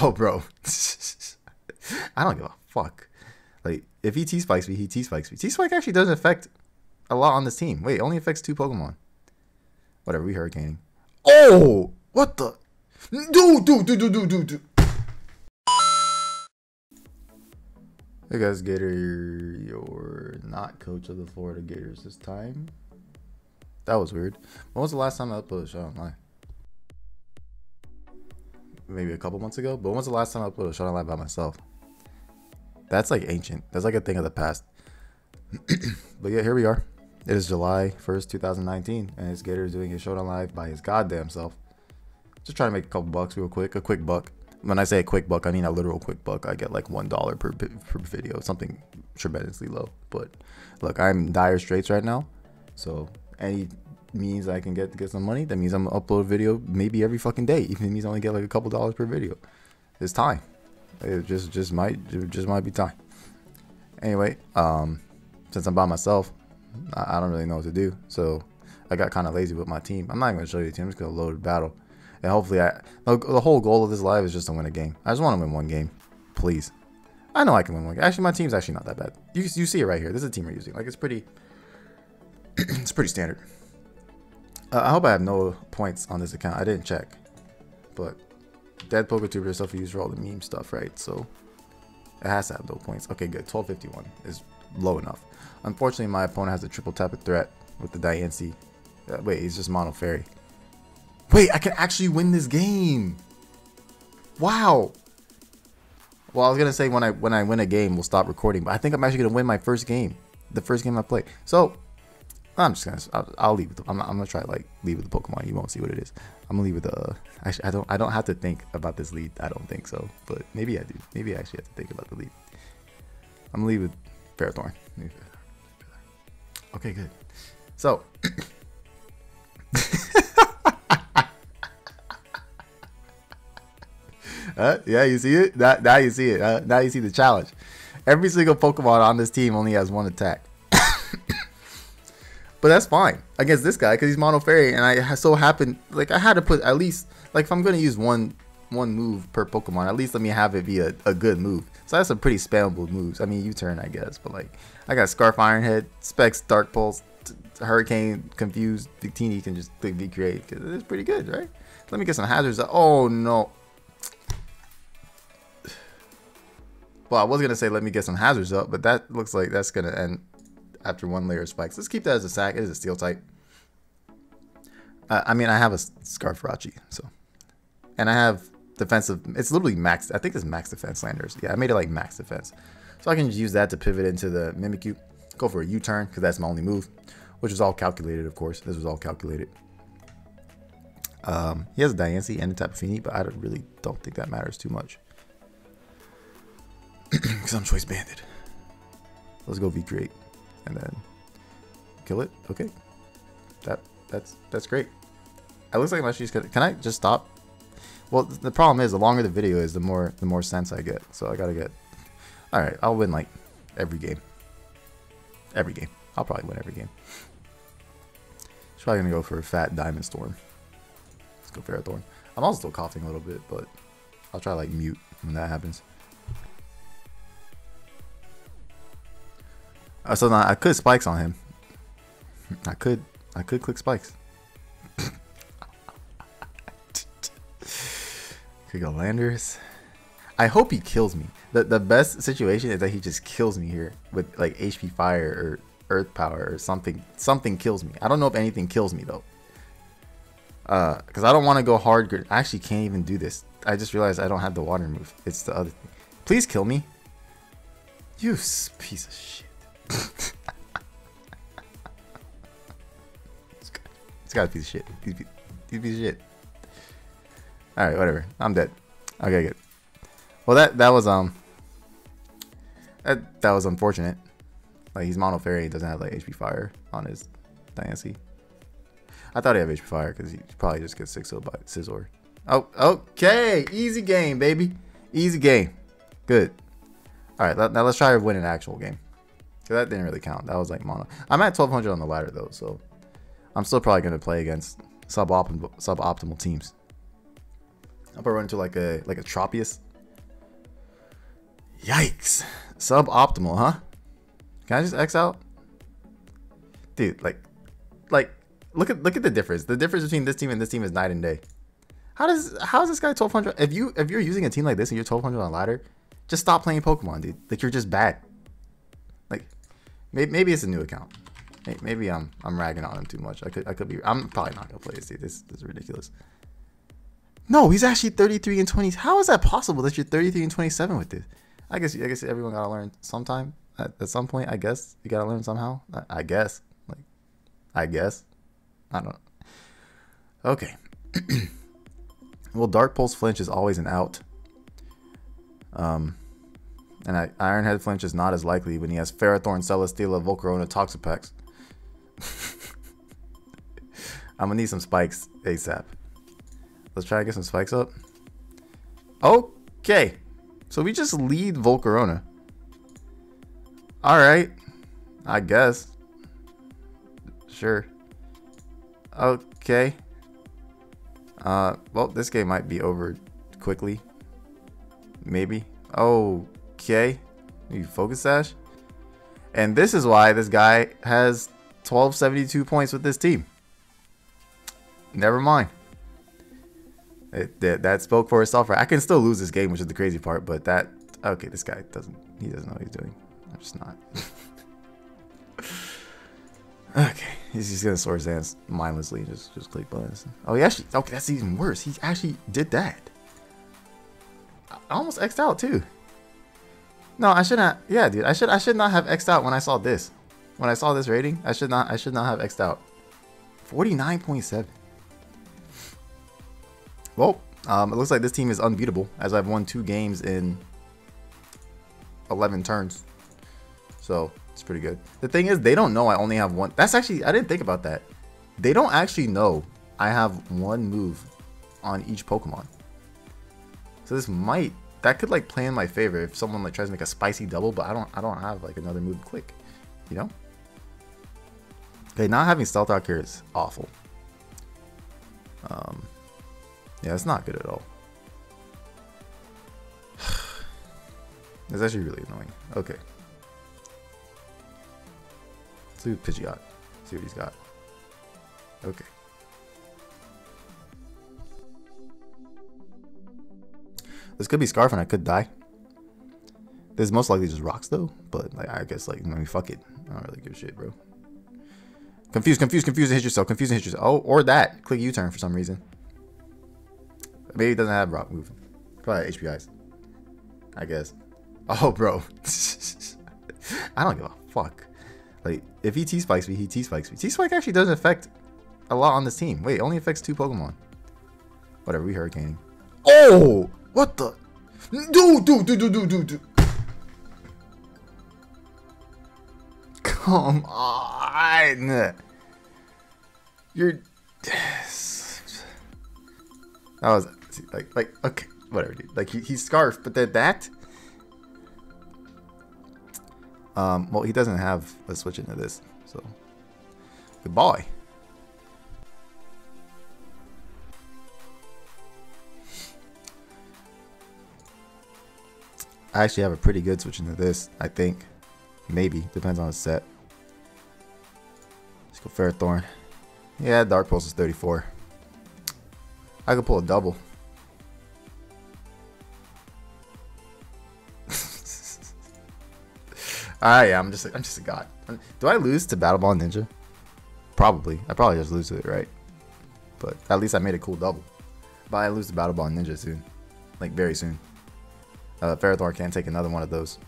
Oh, bro. I don't give a fuck. Like, if he T spikes me, he T spikes me. T spike actually doesn't affect a lot on this team. Wait, only affects two Pokemon. Whatever, we hurricaning. Oh! What the? Dude, dude, dude, dude, dude, dude, dude. Hey guys, Gator, you're not coach of the Florida Gators this time. That was weird. When was the last time I uploaded a shot online? Maybe a couple months ago? But when was the last time I uploaded a shot online by myself? That's like ancient. That's like a thing of the past. but yeah, here we are. It is July 1st, 2019, and it's Gator doing his showdown live by his goddamn self. Just trying to make a couple bucks real quick. A quick buck. When I say a quick buck, I mean a literal quick buck. I get like $1 per, per video, something tremendously low. But look, I'm dire straits right now. So any means I can get get some money, that means I'm gonna upload a video maybe every fucking day. Even means I only get like a couple dollars per video. It's time. It just just might just might be time. Anyway, um, since I'm by myself, I, I don't really know what to do. So I got kind of lazy with my team. I'm not even gonna show you the team. I'm just gonna load a battle, and hopefully I. The, the whole goal of this live is just to win a game. I just want to win one game, please. I know I can win one. Actually, my team's actually not that bad. You you see it right here. This is a team we're using. Like it's pretty. it's pretty standard. Uh, I hope I have no points on this account. I didn't check, but Dead PokeTuber is use for all the meme stuff, right? So it has to have no points. Okay, good. 1251 is low enough. Unfortunately, my opponent has a triple tap of threat with the Diancie. Uh, wait, he's just mono fairy. Wait, I can actually win this game. Wow. Well, I was gonna say when I when I win a game, we'll stop recording, but I think I'm actually gonna win my first game, the first game I play. So I'm just gonna I'll, I'll leave it. I'm, I'm, gonna try like leave with the Pokemon. You won't see what it is. I'm gonna leave with the. Actually, I don't I don't have to think about this lead. I don't think so, but maybe I do. Maybe I actually have to think about the lead. I'm gonna leave with Ferrothorn. Okay, good. So. uh, yeah, you see it. Now, now you see it. Uh, now you see the challenge. Every single Pokemon on this team only has one attack. But that's fine against this guy because he's mono fairy, and I so happened like I had to put at least like if I'm gonna use one one move per Pokemon, at least let me have it be a, a good move. So that's some pretty spammable moves. I mean, U-turn, I guess, but like I got Scarf Iron Head, Specs, Dark Pulse, Hurricane, Confused, Victini can just click V-Create because it's pretty good, right? Let me get some hazards. Oh no. Well, I was gonna say let me get some hazards up, but that looks like that's gonna end after one layer of spikes. Let's keep that as a sack. It is a steel type. Uh, I mean, I have a Scarfrachi, so. And I have defensive. It's literally max. I think it's max defense Landers. Yeah, I made it like max defense. So I can just use that to pivot into the Mimikyu. Go for a U-turn, because that's my only move. Which is all calculated, of course. This was all calculated. Um, he has a Diancie and a Tapu Fini, but I don't, really don't think that matters too much. Because I'm choice banded. Let's go V-Create and then kill it. Okay, that that's that's great. It looks like my shoes. Can I just stop? Well, the problem is the longer the video is, the more the more cents I get. So I gotta get. All right, I'll win like every game. Every game. I'll probably win every game. She's probably gonna go for a fat diamond storm. Let's go Ferrothorn. I'm also still coughing a little bit, but I'll try like mute when that happens. Uh, so now I could spikes on him. I could I could click spikes. could go Landers. I hope he kills me. The the best situation is that he just kills me here with like HP fire or earth power or something. Something kills me. I don't know if anything kills me though. Uh, because I don't want to go hard. I actually can't even do this. I just realized I don't have the water move. It's the other thing. Please kill me. You piece of shit. This guy's a piece of shit. He's a piece of shit. Alright, whatever. I'm dead. Okay, good. Well, that that was um that that was unfortunate. Like he's mono fairy, he doesn't have like HP fire on his Diancie. I thought he had HP fire because he probably just gets six by Scizor. Oh, okay, easy game, baby, easy game. Good. All right, now let's try to win an actual game. Cause that didn't really count. That was like mono. I'm at 1200 on the ladder though, so I'm still probably going to play against suboptimal, suboptimal teams. I'll probably run into like a like a Tropius. Yikes. Suboptimal, huh? Can I just X out? Dude, like like look at look at the difference. The difference between this team and this team is night and day. How does how is this guy 1200? If you if you're using a team like this and you're 1200 on ladder, just stop playing Pokemon, dude. Like you're just bad. Maybe, maybe it's a new account. Maybe I'm I'm ragging on him too much. I could I could be. I'm probably not gonna play this. Dude. This, this is ridiculous. No, he's actually 33 and 20. How is that possible that you're 33 and 27 with this? I guess I guess everyone gotta learn sometime at, at some point. I guess you gotta learn somehow. I, I guess like I guess I don't. Okay. well, Dark Pulse Flinch is always an out. Um, and I, Iron Head Flinch is not as likely when he has Ferrothorn, Celesteela, Volcarona, Toxapex. I'm gonna need some spikes ASAP. Let's try to get some spikes up. Okay. So we just lead Volcarona. Alright. I guess. Sure. Okay. Uh, well, this game might be over quickly. Maybe. Okay. You focus sash? And this is why this guy has 1272 points with this team. Never mind. It, that, that spoke for itself. Right? I can still lose this game, which is the crazy part. But that okay, this guy doesn't. He doesn't know what he's doing. I'm just not. okay, he's just gonna Swords Dance mindlessly. Just just click buttons. Oh, he actually. Okay, that's even worse. He actually did that. I almost xed out too. No, I should not. Yeah, dude, I should I should not have xed out when I saw this. When I saw this rating, I should not I should not have xed out. 49.7. Well, um, it looks like this team is unbeatable as I've won two games in 11 turns. So it's pretty good. The thing is, they don't know I only have one. That's actually, I didn't think about that. They don't actually know I have one move on each Pokemon. So this might, that could like play in my favor if someone like tries to make a spicy double, but I don't, I don't have like another move click, you know? Okay, not having Stealth Rock here is awful. Um, yeah, it's not good at all. it's actually really annoying. Okay. Let's do Pidgeot. See what he's got. Okay. This could be Scarf and I could die. This is most likely just rocks though, but like I guess like I mean fuck it. I don't really give a shit, bro. Confused, confused, confused and hit yourself. Confused and hit yourself. Oh, or that. Click U-turn for some reason. Maybe it doesn't have rock move. Probably HPIs. I guess. Oh, bro. I don't give a fuck. Like, if he T-spikes me, he T-spikes me. T-spike actually doesn't affect a lot on this team. Wait, only affects two Pokemon. Whatever, we hurricaning. Oh! What the? Dude, dude, dude, dude, dude, dude. Come on. You're... That was like like okay, whatever, dude. Like he, he's scarf, but then that. Um, well, he doesn't have a switch into this, so goodbye. I actually have a pretty good switch into this, I think. Maybe. Depends on the set. Let's go Ferrothorn. Yeah, Dark Pulse is 34. I could pull a double. Ah, yeah, I'm just, I'm just a god. Do I lose to Battle Bond Ninja? Probably. I probably just lose to it, right? But at least I made a cool double. But I lose to Battle Bond Ninja soon, like very soon. Uh, Ferrothorn can't take another one of those,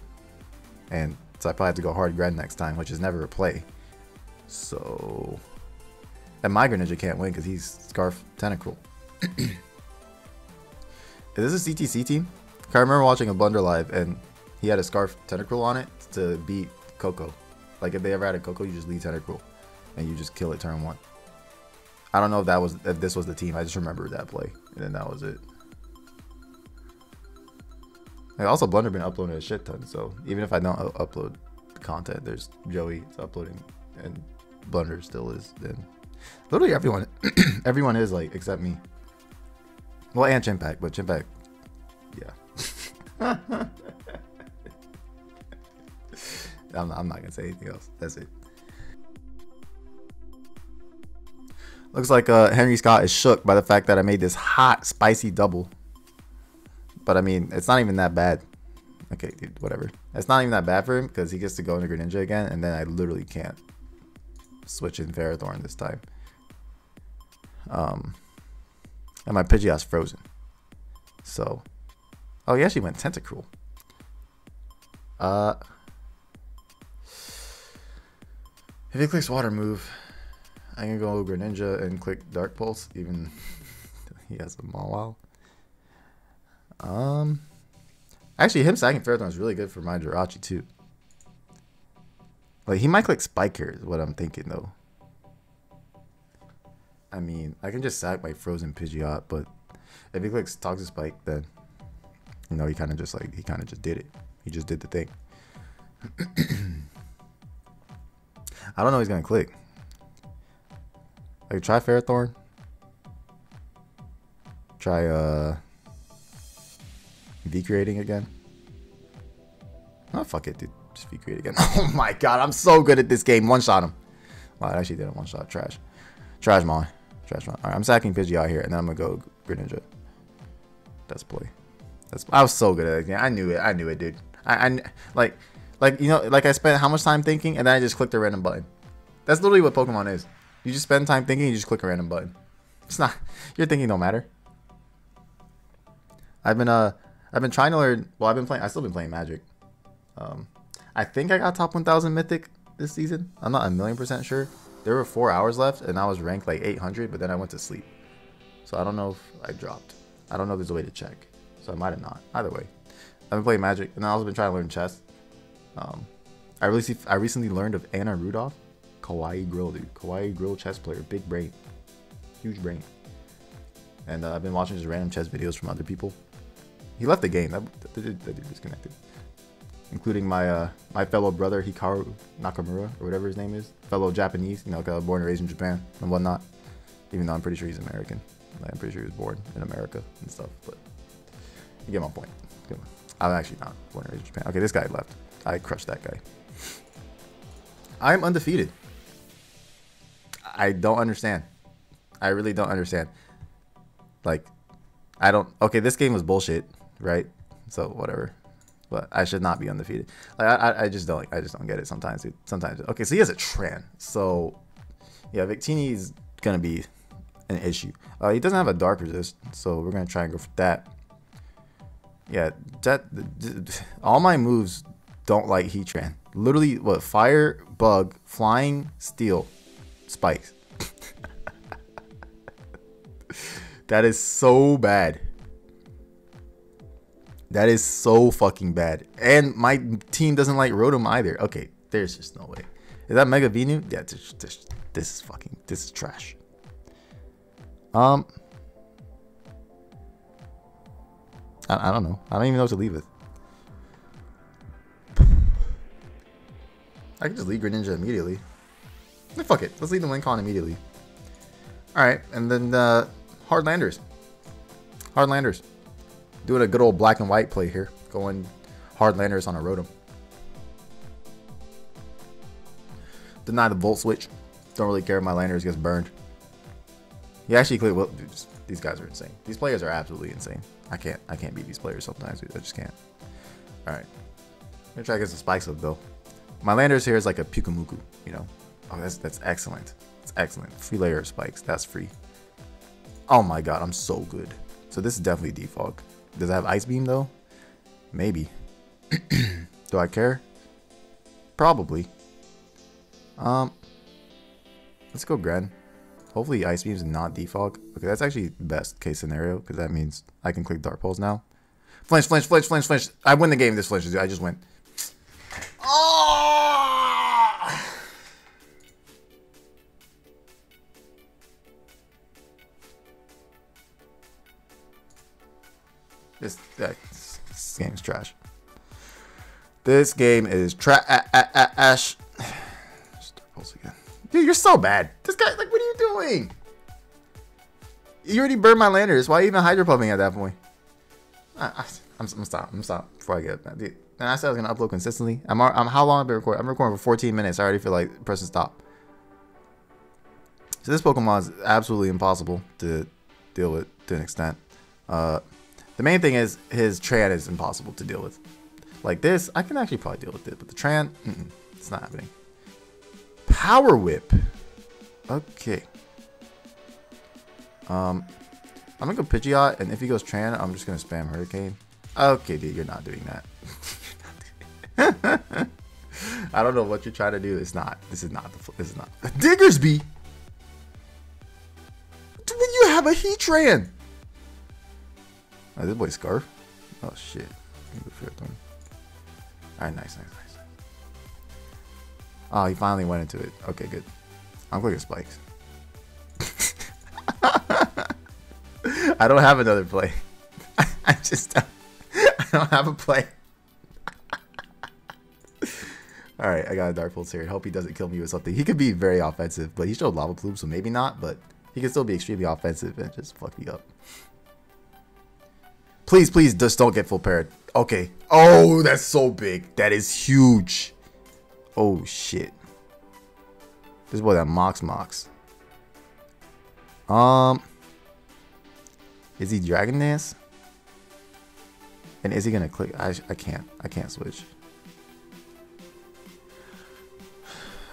and so I probably have to go hard Gren next time, which is never a play. So, and my Greninja can't win because he's Scarf Tentacruel. Is this a CTC team? I remember watching a Blunder live and he had a Scarf Tentacruel on it to beat Koko. Like if they ever had a Koko, you just lead Tentacruel and you just kill it turn one. I don't know if that was if this was the team. I just remember that play and then that was it. And also Blunder been uploading a shit ton, so even if I don't upload content, there's Joey uploading and Blunder still is. Then literally everyone, everyone is like except me. Well, and Chimpact, but Chimpact, yeah. I'm, I'm not gonna say anything else. That's it. Looks like uh, Henry Scott is shook by the fact that I made this hot, spicy double. But I mean, it's not even that bad. Okay, dude, whatever. It's not even that bad for him because he gets to go into Greninja again, and then I literally can't switch in Ferrothorn this time. Um, and my Pidgeot's frozen. So, oh, he actually went Tentacruel. Uh, if he clicks Water Move, I can go Greninja and click Dark Pulse, even he has a Mawile. Um, actually, him sacking Ferrothorn is really good for my Jirachi too. Like he might click Spike here, is what I'm thinking though. I mean, I can just sack my frozen Pidgeot, but if he clicks Toxic Spike, then you know he kind of just like he kind of just did it. He just did the thing. I don't know he's gonna click. Like try Ferrothorn. Try uh V creating again. Oh fuck it, dude. Just V create again. Oh my god, I'm so good at this game. One shot him. Well, I actually did a one shot. Trash. Trash Molly. Trash Molly. Alright, I'm sacking Pidgey out here, and then I'm gonna go Greninja. That's play. That's I was so good at it. I knew it. I knew it, dude. I, I like like you know like I spent how much time thinking and then I just clicked a random button. That's literally what Pokemon is. You just spend time thinking, you just click a random button. It's not your thinking don't matter. I've been uh I've been trying to learn well I've been playing I still been playing Magic. Um I think I got top 1000 mythic this season. I'm not a million percent sure. There were 4 hours left and I was ranked like 800 but then I went to sleep. So I don't know if I dropped. I don't know if there's a way to check. So I might have not. Either way. I've been playing Magic and I've also been trying to learn chess. Um I really I recently learned of Anna Rudolf Kawaii Grill, dude. Kawaii Grill chess player. Big brain. Huge brain. And uh, I've been watching just random chess videos from other people. He left the game. That, that, dude, that dude disconnected. Including my uh, my fellow brother Hikaru Nakamura, or whatever his name is. Fellow Japanese, you know, born and raised in Japan and whatnot. Even though I'm pretty sure he's American. Like, I'm pretty sure he was born in America and stuff. But you get my point. I'm actually not born and raised in Japan. Okay, this guy left. I crushed that guy. I'm undefeated. I don't understand. I really don't understand. Like, I don't. Okay, this game was bullshit, right? So whatever. But I should not be undefeated. Like, I, I just don't. I just don't get it sometimes. Dude. Sometimes. Okay, so he has a Tran. So yeah, Victini is gonna be an issue. Uh, he doesn't have a dark resist, so we're gonna try and go for that. Yeah, that all my moves don't like Heatran. Literally, what fire, bug, flying, steel, spikes. that is so bad. That is so fucking bad. And my team doesn't like Rotom either. Okay, there's just no way. Is that Mega Venu? Yeah, this, this, this is fucking, this is trash. Um, I, I don't know. I don't even know what to leave with. I can just leave Greninja immediately. fuck it. Let's leave the Wincon immediately. Alright, and then uh, Hardlanders. Hardlanders. Doing a good old black and white play here. Going hard landers on a Rotom. Deny the Volt Switch. Don't really care if my Landers gets burned. He actually clear. Well, dude, just, these guys are insane. These players are absolutely insane. I can't. I can't beat these players sometimes. Dude. I just can't. All right. I'm gonna try to get some spikes up though. My landers here is like a Pyukumuku, you know. Oh, that's that's excellent. It's excellent. Free layer of spikes. That's free. Oh my god, I'm so good. So this is definitely defog. Does it have ice beam though? Maybe. Do I care? Probably. Um, let's go Gren. Hopefully Ice Beam is not defog. Okay, that's actually the best case scenario because that means I can click Dark Pulse now. Flinch, flinch, flinch, flinch, flinch. I win the game this flinch. I just went. This, that, this game is trash. This game is trash. Pulse again. Dude, you're so bad. This guy, like, what are you doing? You already burned my landers. Why even hydro pumping at that point? I, I, I'm, I'm stop. I'm stop before I get that. Dude. And I said I was gonna upload consistently. I'm, I'm how long I've been recording? I'm recording for 14 minutes. I already feel like pressing stop. So this Pokemon is absolutely impossible to deal with to an extent. Uh, the main thing is his Tran is impossible to deal with. Like this, I can actually probably deal with it, but the Tran, mm -mm, it's not happening. Power Whip. Okay. Um, I'm gonna go Pidgeot, and if he goes Tran, I'm just gonna spam Hurricane. Okay, dude, you're not doing that. I don't know what you're trying to do. It's not. This is not the. This is not. Diggersby. When you have a Heatran. Oh, this boy Scarf. Oh shit. Alright, nice, nice, nice. Oh, he finally went into it. Okay, good. I'm clicking spikes. I don't have another play. I just don't, I don't have a play. All right, I got a Dark Pulse here. Hope he doesn't kill me with something. He could be very offensive, but he showed Lava Plume, so maybe not, but he can still be extremely offensive and just fuck me up. Please, please, just don't get full paired. Okay. Oh, that's so big. That is huge. Oh, shit. This boy that Mox Mox. Um... Is he Dragon Dance? And is he gonna click? I, I can't. I can't switch.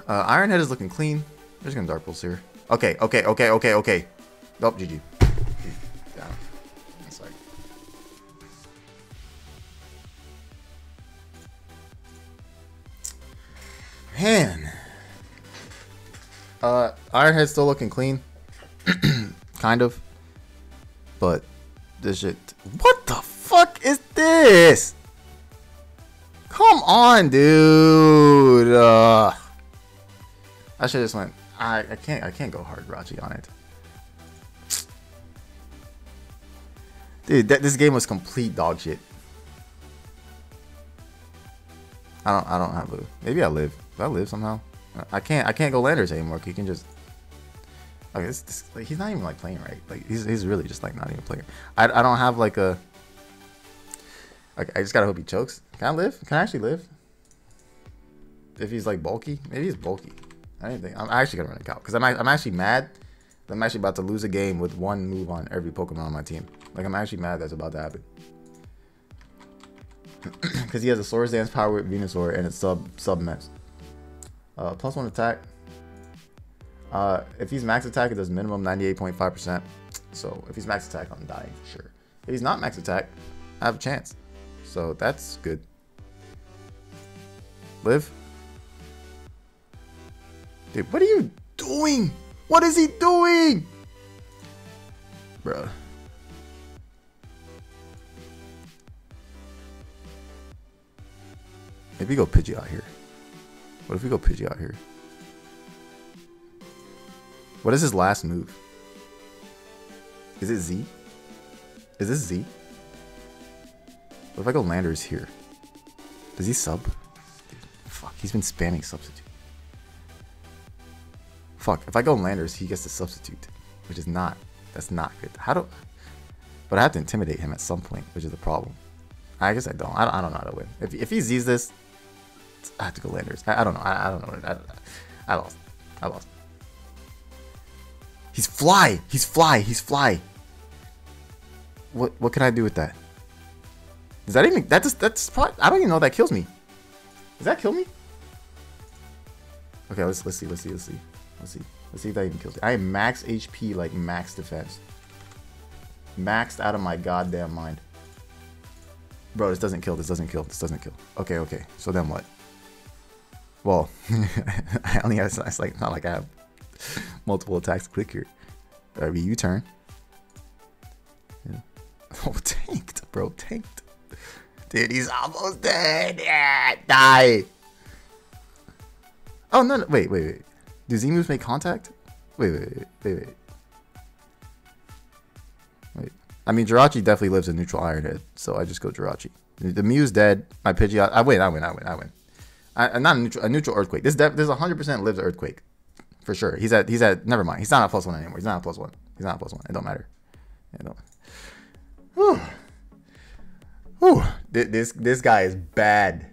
Uh, Iron Head is looking clean. There's gonna Dark Pulse here. Okay, okay, okay, okay, okay. Oh, GG. Man. Uh, Iron Head's still looking clean. kind of. But this shit. What the fuck is this? Come on, dude. Uh, I should just went. I, I can't. I can't go hard Rachi on it. Dude, that, this game was complete dog shit. I don't. I don't have a. Maybe I live. Do I live somehow? I can't. I can't go Landers anymore. He can just Okay, like, he's not even like playing right. Like he's he's really just like not even playing. I I don't have like a. Okay, I just gotta hope he chokes. Can I live? Can I actually live? If he's like bulky, maybe he's bulky. I don't think I'm actually gonna run a cow because I'm I'm actually mad. I'm actually about to lose a game with one move on every Pokemon on my team. Like I'm actually mad that's about to happen. Because he has a Swords Dance power with Venusaur and it's sub sub mess. Uh, plus one attack. Uh, if he's max attack, it does minimum 98.5%. So if he's max attack, I'm dying for sure. If he's not max attack, I have a chance. So that's good. Live. Dude, what are you doing? What is he doing? Bruh. Maybe go Pidgey out here. What if we go Pidgey out here? What is his last move? Is it Z? Is this Z? What if I go Landers here? Does he sub? Fuck, he's been spamming substitute. Fuck, if I go Landers, he gets to substitute, which is not, that's not good. How do, but I have to intimidate him at some point, which is the problem. I guess I don't. I don't, I don't know how to win. If, if he Z's this, I have to go Landers. I, I don't know. I, I don't know. I, I lost. I lost. He's fly. He's fly. He's fly. What what can I do with that? Does that even that just that's probably, I don't even know that kills me. Does that kill me? Okay, let's let's see, let's see, let's see. Let's see. Let's see if that even kills me. I am max HP, like max defense. Maxed out of my goddamn mind. Bro, this doesn't kill, this doesn't kill, this doesn't kill. Okay, okay. So then what? Well, I only have it's like not like I have multiple attacks click here. That'd U-turn. Yeah. Oh, tanked, bro, tanked. Dude, he's almost dead. Yeah, die. Oh no, no, wait, wait, wait. Do Z-moves make contact? Wait, wait, wait, wait, wait. Wait. I mean, Jirachi definitely lives in neutral Iron Head, so I just go Jirachi. The Mew's dead. My Pidgeot. I win. I win. I win. I win. Not a neutral, a neutral Earthquake. This def, this 100% lives Earthquake for sure. He's at he's at never mind. He's not a plus one anymore. He's not a plus one. He's not a plus one. It don't matter. You know. Whew. Whew. This this guy is bad.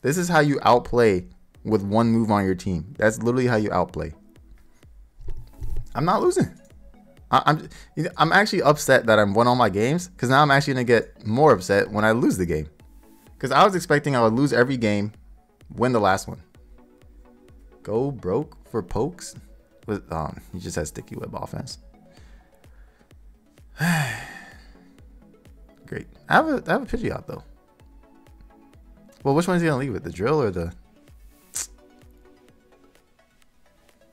This is how you outplay with one move on your team. That's literally how you outplay. I'm not losing. I'm, I'm actually upset that I'm won all my games because now I'm actually gonna get more upset when I lose the game. Because I was expecting I would lose every game, win the last one. Go broke for pokes. With um, he just has sticky web offense. Great. I have a I have a Pidgeot though. Well, which one is he gonna leave with? The drill or the?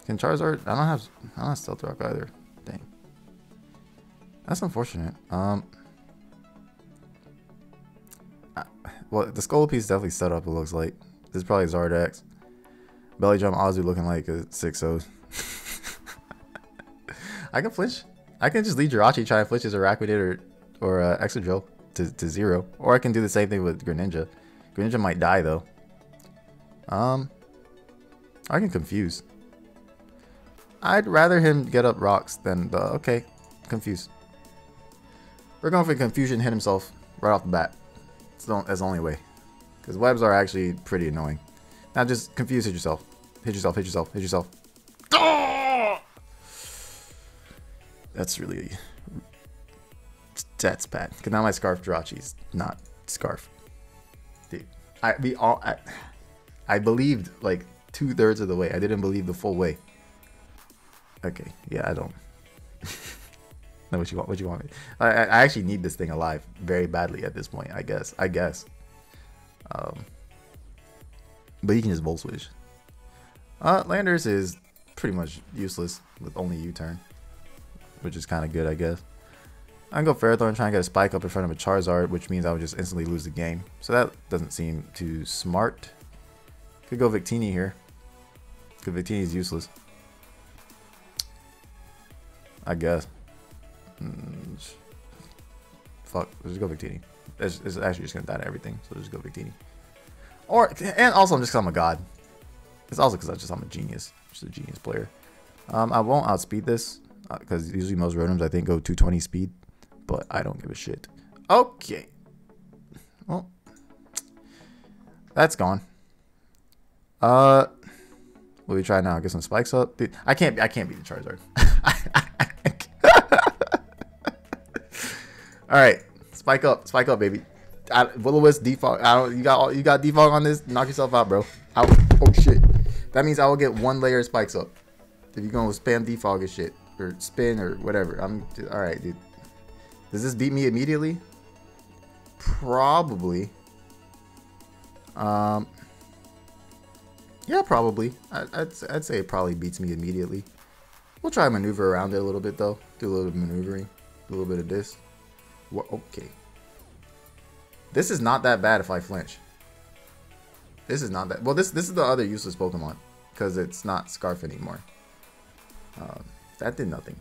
Can Charizard? I don't have. I don't have Stealth Rock either. Dang. That's unfortunate. Um. well, the Skull piece definitely set up. It looks like this is probably Zardax. Belly Drum Azu looking like a 6-0. I can flinch. I can just lead Jirachi, try and flinch his Araquanid or, or uh, Excadrill to, to zero. Or I can do the same thing with Greninja. Greninja might die though. Um, I can confuse. I'd rather him get up rocks than the okay, confuse. We're going for confusion. Hit himself right off the bat. It's the, that's the only way. Because webs are actually pretty annoying. Now just confuse. Hit yourself. Hit yourself. Hit yourself. Hit yourself. Ah! That's really that's bad. Cause now my scarf Jirachi's not scarf. Dude, I we all I, I believed like two thirds of the way. I didn't believe the full way. Okay, yeah, I don't. know what you want. What you want? I, I actually need this thing alive very badly at this point. I guess. I guess. Um, but you can just volt switch. Uh, Landers is pretty much useless with only U-turn, which is kind of good, I guess. I can go Ferrothorn and try and get a spike up in front of a Charizard, which means I would just instantly lose the game. So that doesn't seem too smart. Could go Victini here. Because Victini is useless. I guess. Mm, fuck, let's just go Victini. It's, it's, actually just gonna die to everything, so just go Victini. Or, and also I'm just because I'm a god. It's also because I just I'm a genius. Just a genius player. Um, I won't outspeed this, because uh, usually most Rotoms I think go 220 speed but I don't give a shit. Okay. Well, that's gone. Uh, what we try now? Get some spikes up. Dude, I can't. I can't beat the Charizard. All right, spike up, spike up, baby. Will-O-Wisp defog. I don't. You got. You got defog on this. Knock yourself out, bro. Out. Oh shit. That means I will get one layer of spikes up. If you're gonna spam defog and shit or spin or whatever. I'm. All right, dude. Does this beat me immediately? Probably. Um, yeah, probably. I, I'd, I'd say it probably beats me immediately. We'll try maneuver around it a little bit, though. Do a little bit of maneuvering. a little bit of this. What? Okay. This is not that bad if I flinch. This is not that... Well, this this is the other useless Pokemon. Because it's not Scarf anymore. Uh, that did nothing.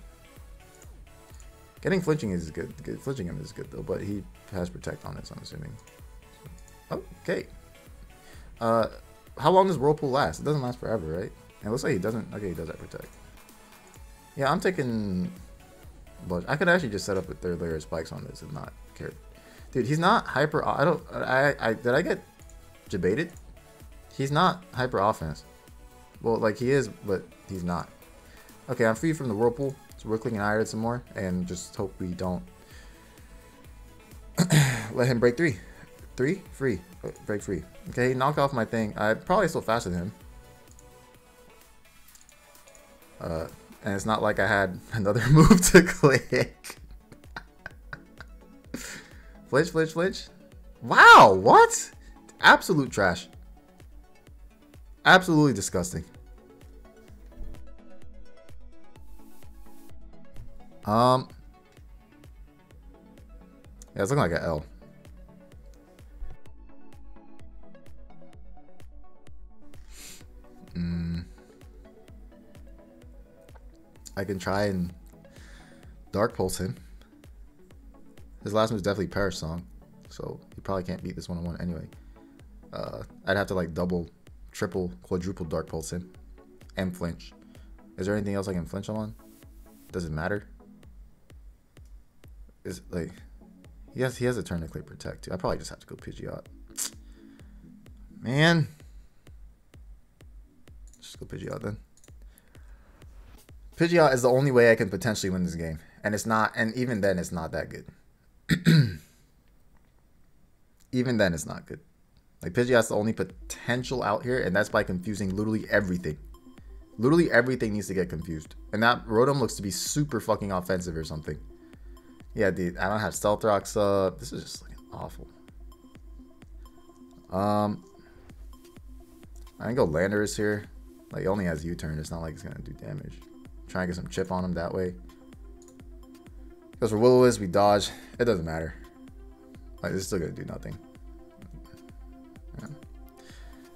Getting flinching is good. Flinching him is good though, but he has protect on it, so I'm assuming. Okay. Uh, how long does Whirlpool last? It doesn't last forever, right? And it looks like he doesn't. Okay, he does have protect. Yeah, I'm taking. I could actually just set up a third layer of spikes on this and not care. Dude, he's not hyper. I don't. I. I did I get debated? He's not hyper offense. Well, like he is, but he's not. Okay, I'm free from the whirlpool. So we're clicking iron some more and just hope we don't let him break three. Three? Free. Uh, break free. Okay, knock off my thing. I probably still faster than him. Uh, and it's not like I had another move to click. flinch, flinch, flinch. Wow, what? Absolute trash. Absolutely disgusting. Um. Yeah, it's looking like an L. I can try and Dark Pulse him. His last move is definitely Perish Song, so he probably can't beat this one on one anyway. Uh, I'd have to like double, triple, quadruple Dark Pulse him and flinch. Is there anything else I can flinch on? Does it matter? is like has he has a turn to click protect too. I probably just have to go Pidgeot. Man. Just go Pidgeot then. Pidgeot is the only way I can potentially win this game. And it's not and even then it's not that good. even then it's not good. Like Pidgeot's the only potential out here, and that's by confusing literally everything. Literally everything needs to get confused. And that Rotom looks to be super fucking offensive or something. Yeah, dude, I don't have Stealth Rocks up. This is just like awful. Um, I can go Landorus here. Like, he only has U-turn. It's not like it's going to do damage. Try and get some chip on him that way. Because for Will-O-Wisp, we dodge. It doesn't matter. Like, this is still going to do nothing. Yeah.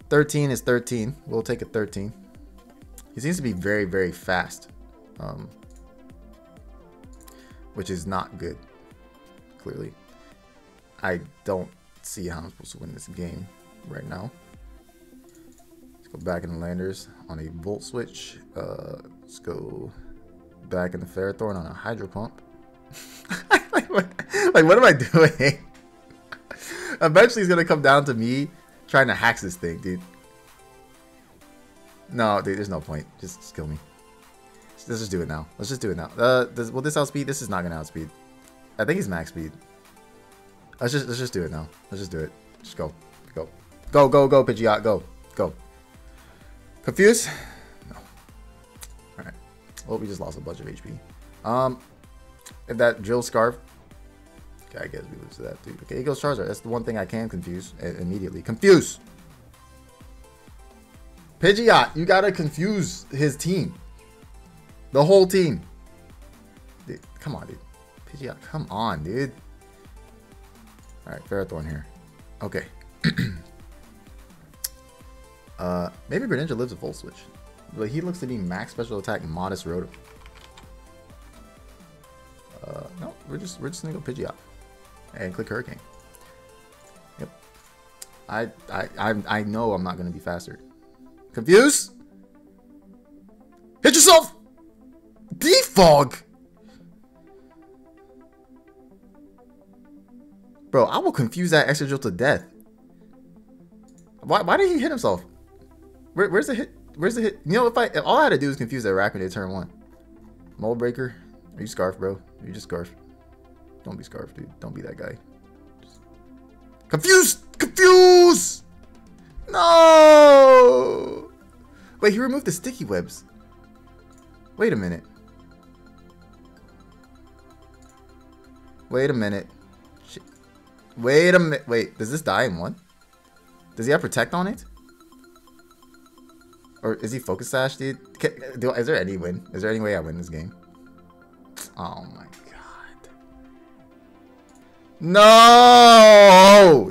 13 is 13. We'll take a 13. He seems to be very, very fast. Um, which is not good, clearly. I don't see how I'm supposed to win this game right now. Let's go back in the landers on a Volt Switch. Uh, let's go back in the Ferrothorn on a Hydro Pump. like, what, like, what am I doing? Eventually, it's going to come down to me trying to hack this thing, dude. No, dude, there's no point. Just, just kill me. Let's just do it now. Let's just do it now. Uh, does, will this outspeed? This is not gonna outspeed. I think he's max speed. Let's just let's just do it now. Let's just do it. Just go, go, go, go, go, Pidgeot, go, go. Confused? Well, we just lost a bunch of HP. Um, if that drill scarf. Okay, I guess we lose that too. Okay, it goes Charizard. That's the one thing I can confuse immediately. Confuse. Pidgeot, you gotta confuse his team. The whole team. Dude, come on, dude. Pidgeot, come on, dude. Alright, Ferrothorn here. Okay. uh, maybe Greninja lives a full switch. But he looks to be max special attack, modest Rotom. Uh, no, we're just we're just gonna go Pidgeot and click Hurricane. Yep. I I I I know I'm not gonna be faster. Confused? Hit yourself! Defog! Bro, I will confuse that Excadrill to death. Why, why did he hit himself? Where, where's the hit? Where's the hit? You know, if I if all I had to do is confuse that Araquanid turn one. Mold Breaker. Are you Scarf, bro? Are you just Scarf? Don't be Scarf, dude. Don't be that guy. Just... Confused! Confused! No! Wait, he removed the sticky webs. Wait a minute. Wait a minute. Wait a minute. Wait, does this die in one? Does he have protect on it? Or is he focus sash, dude? Do, is there any win? Is there any way I win this game? Oh my god. No,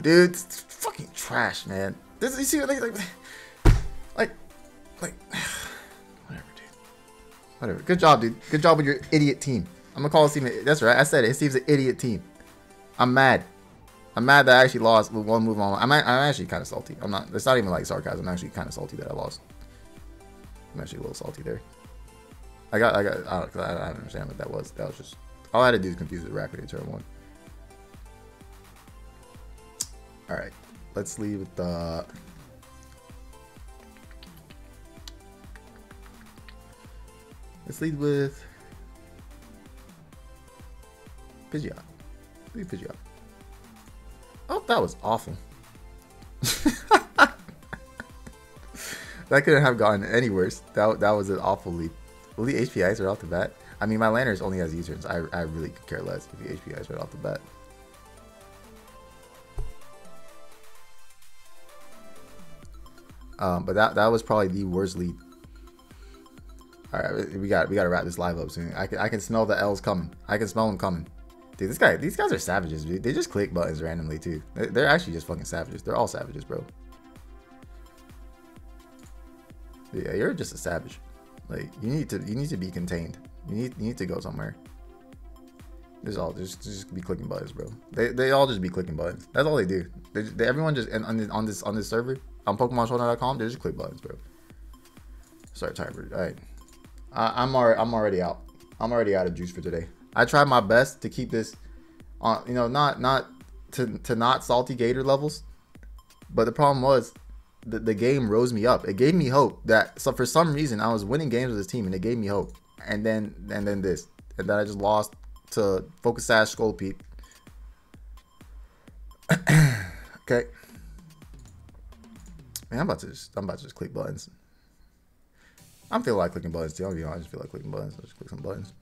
dude, it's fucking trash, man. This you see like like like like whatever, dude. Whatever. Good job, dude. Good job with your idiot team. I'm gonna call his team. That's right. I said it. His team's an idiot team. I'm mad. I'm mad that I actually lost with one move on. I'm, I'm actually kind of salty. I'm not. It's not even like sarcasm. I'm actually kind of salty that I lost. I'm actually a little salty there. I got. I got. I don't, I don't understand what that was. That was just. All I had to do is confuse the rapid in turn one. All right. Let's leave with the. Let's lead with Pidgeot. Leave Pidgeot. Oh, that was awful. that couldn't have gotten any worse. That, that was an awful lead. Will the HPIs right off the bat? I mean, my Landers only has U-turns. I, I really could care less if the HPIs right off the bat. Um, but that that was probably the worst lead. All right, we got we got to wrap this live up soon. I can I can smell the L's coming. I can smell them coming. Dude, this guy, these guys are savages, dude. They just click buttons randomly too. They're actually just fucking savages. They're all savages, bro. Yeah, you're just a savage. Like you need to you need to be contained. You need you need to go somewhere. This all just just be clicking buttons, bro. They they all just be clicking buttons. That's all they do. They, they everyone just and on this on this on this server on PokemonShowdown.com, they just click buttons, bro. Start timer. All right, I, I'm already I'm already out. I'm already out of juice for today. I tried my best to keep this On you know, not not to to not salty Gator levels, but the problem was the, the game rose me up. It gave me hope that so for some reason I was winning games with this team and it gave me hope. And then and then this. And then I just lost to Focus Sash Scolipede. okay. Man, I'm about to just I'm about to just click buttons. I'm feeling like clicking buttons too. I'll be honest, I just feel like clicking buttons. I'll just click some buttons.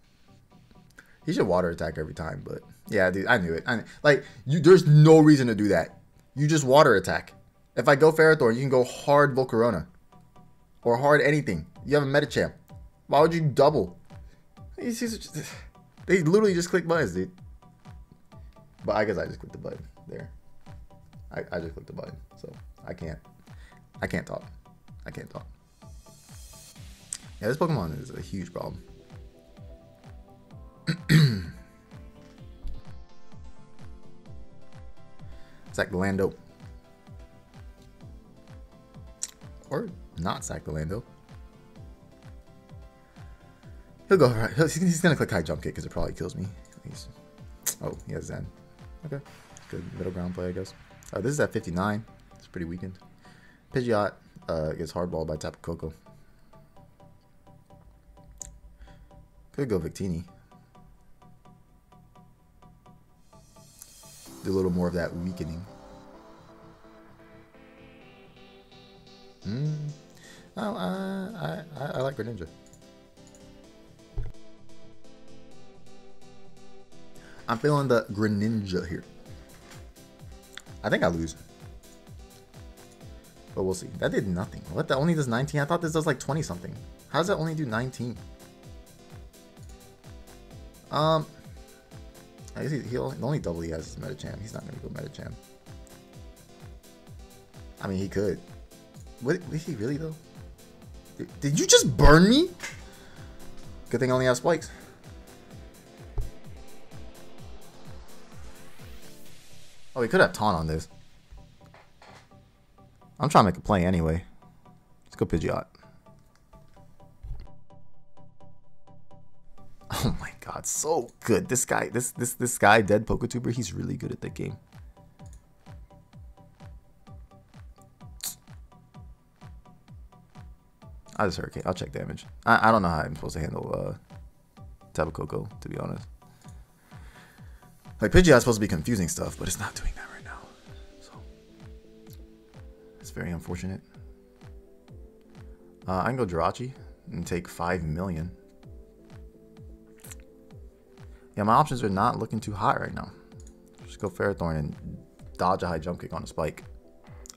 He should water attack every time, but yeah, dude, I knew it. I, like you, there's no reason to do that. You just water attack. If I go Ferrothorn, you can go hard Volcarona. Or hard anything. You have a Medicham. Why would you double? They literally just click buttons, dude. But I guess I just clicked the button there. I, I just clicked the button, so I can't. I can't talk. I can't talk. Yeah, this Pokemon is a huge problem. Sack the Lando. Or not sack the Lando. He'll go right. He's, he's gonna click high jump kick because it probably kills me. He's, oh, he has Zen. Okay. Good middle ground play, I guess. Uh, this is at 59. It's pretty weakened. Pidgeot uh, gets hardballed by Tapu Koko. Could go Victini. Do a little more of that weakening. Hmm. Oh, uh, I, I, I like Greninja. I'm feeling the Greninja here. I think I lose. But we'll see. That did nothing. What? That only does 19? I thought this does like 20 something. How does that only do 19? Um, I guess he, he'll, the only double he has is. He's not going to go Medicham. I mean, he could. What, is he really, though? Did, did you just burn me? Good thing I only have spikes. Oh, we could have taunt on this. I'm trying to make a play anyway. Let's go Pidgeot. Oh my god, so good. This guy, this this this guy, Dead Poketuber, he's really good at the game. I'll just hurricane. I'll check damage. I, I don't know how I'm supposed to handle uh Tapu Koko, to be honest. Like Pidgeot's supposed to be confusing stuff, but it's not doing that right now. So it's very unfortunate. Uh, I can go Jirachi and take five million. Yeah, my options are not looking too hot right now. Just go Ferrothorn and dodge a high jump kick on a spike.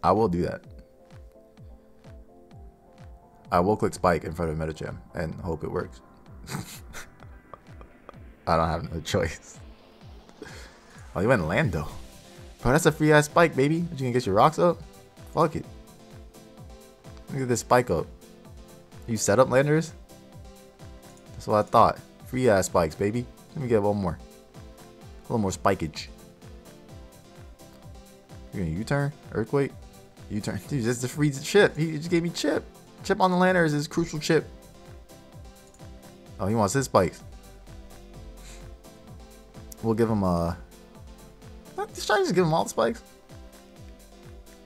I will do that. I will click spike in front of Medicham and hope it works. I don't have no choice. Oh, you went Lando. Bro, that's a free ass spike, baby. But you can get your rocks up? Fuck it. Look at this spike up. You set up landers? That's what I thought. Free ass spikes, baby. Let me get one more. A little more spikage. You're gonna U-turn? Earthquake? U-turn. Dude, that's the free chip. He just gave me chip. Chip on the lantern is his crucial chip. Oh, he wants his spikes. We'll give him a. Uh, should I just give him all the spikes?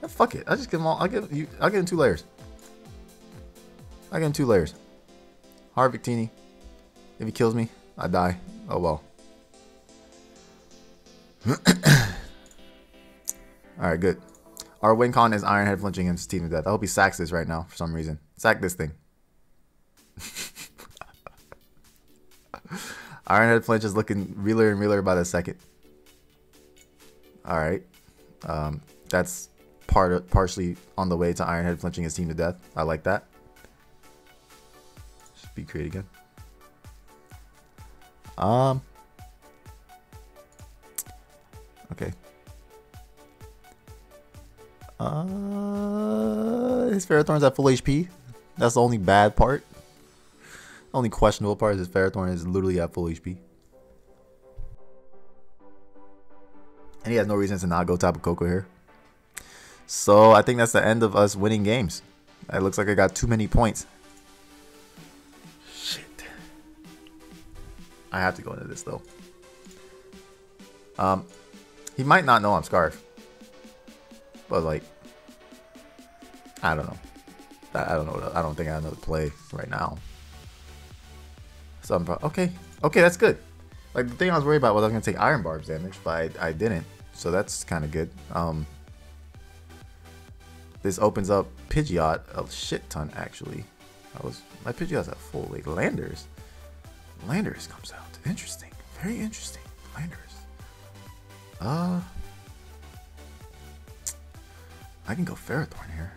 Yeah, fuck it. I just give him all. I'll give you. I'll give him two layers. I'll give him two layers. Hard Victini. If he kills me, I die. Oh well. Alright, good. Our win con is Iron Head flinching into Team of Death. I hope he sacks this right now for some reason. Sack this thing. Iron Head flinch is looking realer and realer by the second. Alright. Um, that's part of, partially on the way to Iron Head flinching his team to death. I like that. Be create again. Um. Okay. Uh, his Ferrothorn's at full HP. That's the only bad part. Only questionable part is his Ferrothorn is literally at full HP. And he has no reason to not go Tapu Koko here. So I think that's the end of us winning games. It looks like I got too many points. Shit. I have to go into this though. Um, he might not know I'm Scarf. But, like, I don't know. I don't know. I don't think I have another play right now. So I'm okay. Okay, that's good. Like the thing I was worried about was I was gonna take Iron Barbs damage, but I, I didn't. So that's kind of good. Um, this opens up Pidgeot a shit ton actually. I was my Pidgeot's at full. Like Landers, Landers comes out. Interesting. Very interesting. Landers. Uh, I can go Ferrothorn here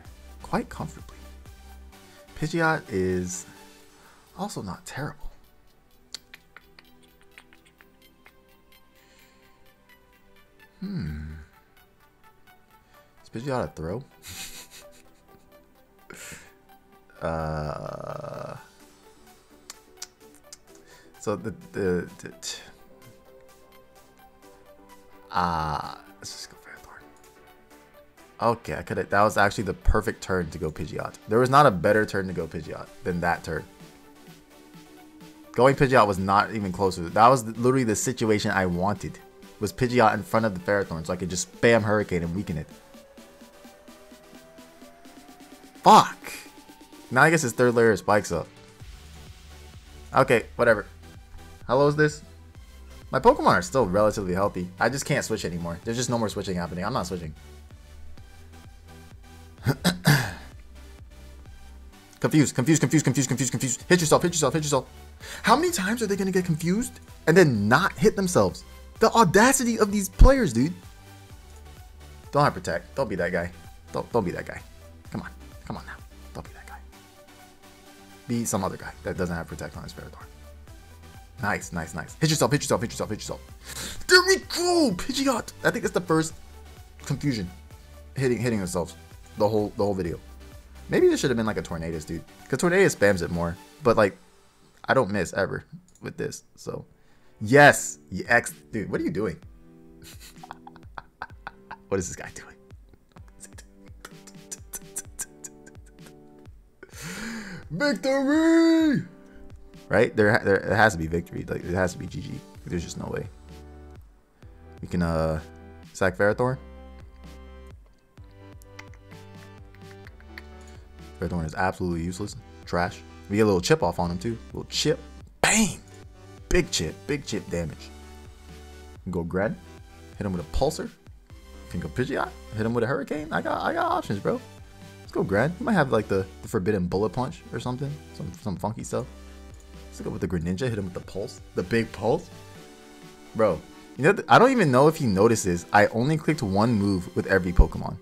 quite comfortably. Pidgeot is also not terrible. Hmm. Is Pidgeot a throw? uh. So the the, the ah, uh, let's just go. Okay, I could have. That was actually the perfect turn to go Pidgeot. There was not a better turn to go Pidgeot than that turn. Going Pidgeot was not even closer. That was literally the situation I wanted was Pidgeot in front of the Ferrothorn so I could just spam Hurricane and weaken it. Fuck! Now I guess his third layer spikes up. Okay, whatever. How low is this? My Pokemon are still relatively healthy. I just can't switch anymore. There's just no more switching happening. I'm not switching. Confused, confused, confused, confused, confused, confused. Hit yourself, hit yourself, hit yourself. How many times are they going to get confused and then not hit themselves? The audacity of these players, dude. Don't have protect. Don't be that guy. Don't don't be that guy. Come on. Come on now. Don't be that guy. Be some other guy that doesn't have protect on his Ferrothorn. Nice, nice, nice. Hit yourself, hit yourself, hit yourself, hit yourself. There we go! Pidgeot! I think it's the first confusion. Hitting hitting themselves. The whole the whole video. Maybe this should have been like a Tornadus, dude. Because Tornadus spams it more. But like, I don't miss ever with this. So Yes, ex dude. What are you doing? what is this guy doing? Victory! Right there, there, has to be victory. Like it has to be GG. There's just no way. We can uh sack Ferrothorn. Ferrothorn is absolutely useless. Trash. We get a little chip off on him too. A little chip. Bang! Big chip, big chip damage. Go Gren, hit him with a pulsar. Can go Pidgeot, hit him with a Hurricane. I got I got options, bro. Let's go Gren. You might have like the, the Forbidden Bullet Punch or something, some some funky stuff. Let's go with the Greninja, hit him with the Pulse, the big Pulse. Bro, you know I don't even know if he notices. I only clicked one move with every Pokemon.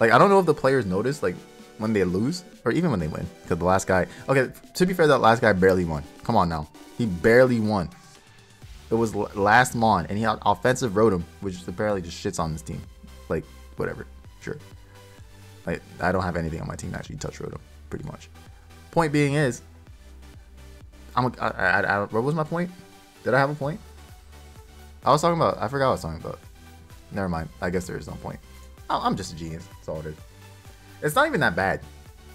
Like I don't know if the players notice like when they lose or even when they win because the last guy. Okay, to be fair, that last guy barely won. Come on now. He barely won. It was last Mon, and he had offensive Rotom, which apparently just shits on this team. Like, whatever. Sure. Like, I don't have anything on my team to actually touch Rotom, pretty much. Point being is, I'm a, I, I, I, what was my point? Did I have a point? I was talking about, I forgot what I was talking about. Never mind. I guess there is no point. I'm just a genius. That's all it is. It's not even that bad,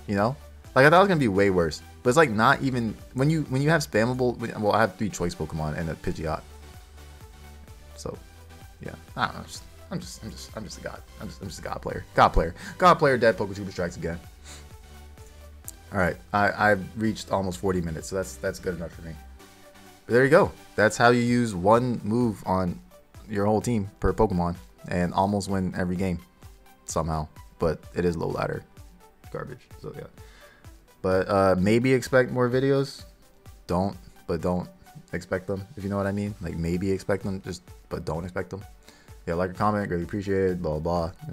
you know? Like, I thought it was going to be way worse. But it's like not even when you when you have spammable. Well, I have three choice Pokemon and a Pidgeot. So, yeah, I don't know. Just, I'm just I'm just I'm just a god. I'm just I'm just a god player. God player. God player. Dead Poketuber strikes again. All right, I I've reached almost 40 minutes, so that's that's good enough for me. But there you go. That's how you use one move on your whole team per Pokemon and almost win every game somehow. But it is low ladder garbage. So yeah. But uh, maybe expect more videos. Don't, but don't expect them. If you know what I mean. Like maybe expect them, just but don't expect them. Yeah, like a comment, greatly appreciated. Blah blah.